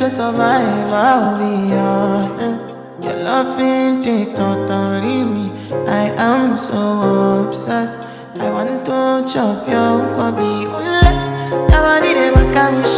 to survive, I'll be honest. Your love ain't it totally me. I am so obsessed. I want to chop your coffee oh, Ule, your body dey make me